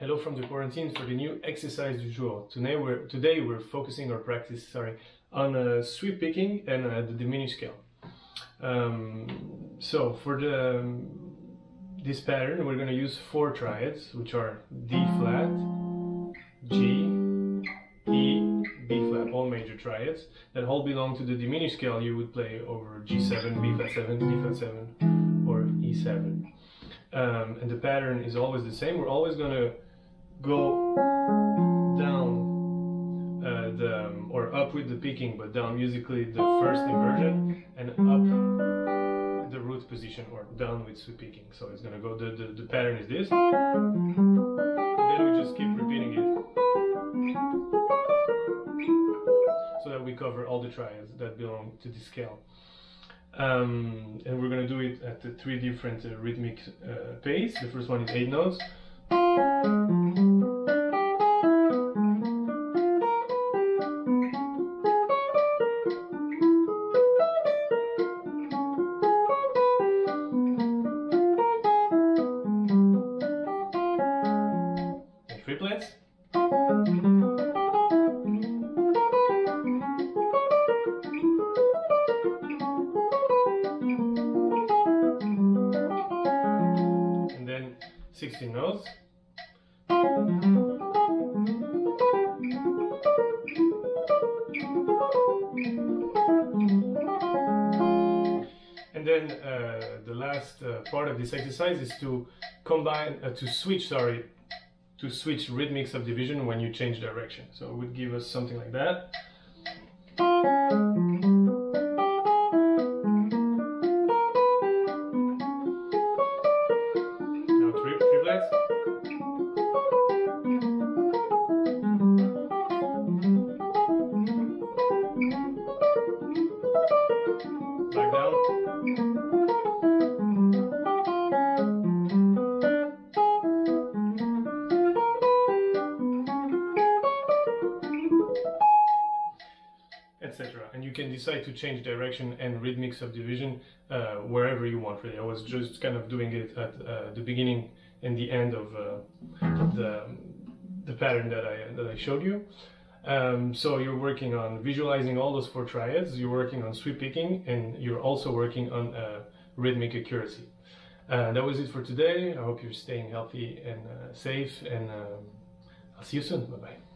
Hello from the quarantine for the new exercise du jour. Today we're, today we're focusing our practice sorry, on uh, sweep picking and uh, the diminished scale. Um, so for the, um, this pattern we're going to use four triads which are D flat, G, E, B flat, all major triads that all belong to the diminished scale you would play over G7, B flat 7, B flat 7 or E7. Um, and the pattern is always the same. We're always going to go down uh, the um, or up with the picking, but down musically the first inversion and up the root position or down with sweep picking. So it's gonna go. The the, the pattern is this, then we just keep repeating it so that we cover all the triads that belong to this scale. Um, and we're gonna do it at the three different uh, rhythmic uh, pace. The first one is eight notes. triplets. 16 notes. And then uh, the last uh, part of this exercise is to combine, uh, to switch, sorry, to switch rhythmic subdivision when you change direction. So it would give us something like that. Tri etc. And you can decide to change direction and rhythmic subdivision uh, wherever you want. Really, I was just kind of doing it at uh, the beginning and the end of uh, the the pattern that I that I showed you. Um, so you're working on visualizing all those four triads. You're working on sweep picking, and you're also working on uh, rhythmic accuracy. Uh, that was it for today. I hope you're staying healthy and uh, safe, and I'll see you soon. Bye bye.